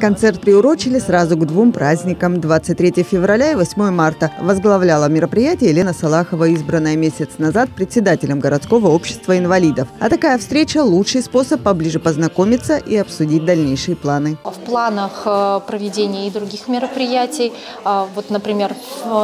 Концерт приурочили сразу к двум праздникам – 23 февраля и 8 марта. Возглавляла мероприятие Елена Салахова, избранная месяц назад председателем городского общества инвалидов. А такая встреча – лучший способ поближе познакомиться и обсудить дальнейшие планы. В планах э, проведения и других мероприятий, э, вот, например,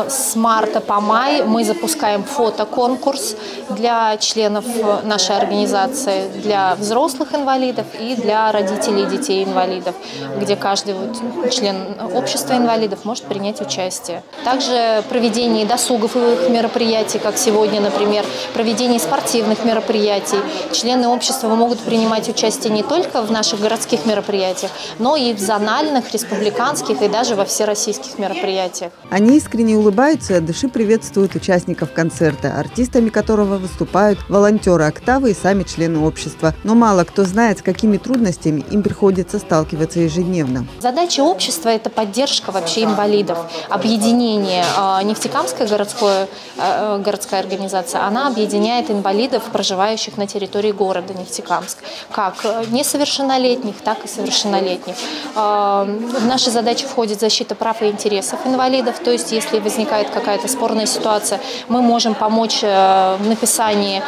с марта по май мы запускаем фотоконкурс для членов э, нашей организации, для взрослых инвалидов и для родителей детей инвалидов, где каждый вот член общества инвалидов может принять участие. Также проведение досуговых мероприятий, как сегодня, например, проведение спортивных мероприятий. Члены общества могут принимать участие не только в наших городских мероприятиях, но и в зональных, республиканских и даже во всероссийских мероприятиях. Они искренне улыбаются и от души приветствуют участников концерта, артистами которого выступают волонтеры «Октавы» и сами члены общества. Но мало кто знает, с какими трудностями им приходится сталкиваться ежедневно ежедневно. Задача общества – это поддержка вообще инвалидов, объединение. А, Нефтекамская городская, а, городская организация, она объединяет инвалидов, проживающих на территории города Нефтекамск, как несовершеннолетних, так и совершеннолетних. В наши задачи входит защита прав и интересов инвалидов, то есть если возникает какая-то спорная ситуация, мы можем помочь э, в написании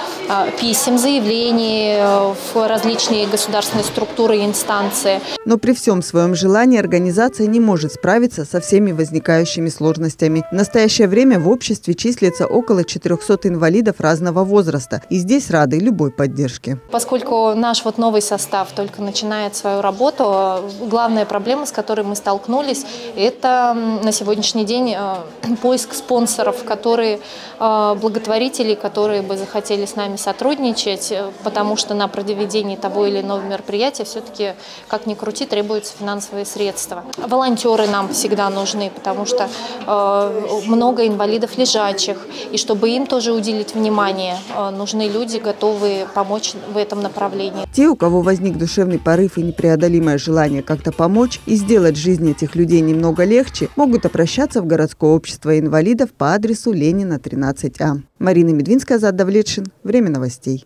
писем, заявлений э, в различные государственные структуры и инстанции. Но при всем своем желании организация не может справиться со всеми возникающими сложностями. В настоящее время в обществе числится около 400 инвалидов разного возраста. И здесь рады любой поддержке. Поскольку наш вот новый состав только начинает свою работу, главная проблема, с которой мы столкнулись, это на сегодняшний день э, поиск спонсоров, которые э, благотворители, которые бы захотели с нами сотрудничать, э, потому что на проведении того или иного мероприятия все-таки, как ни крути, требуется финансовая финансовые средства. Волонтеры нам всегда нужны, потому что э, много инвалидов лежачих, и чтобы им тоже уделить внимание, э, нужны люди, готовые помочь в этом направлении. Те, у кого возник душевный порыв и непреодолимое желание как-то помочь и сделать жизнь этих людей немного легче, могут обращаться в городское общество инвалидов по адресу Ленина, 13А. Марина Медвинская, Азат. Время новостей.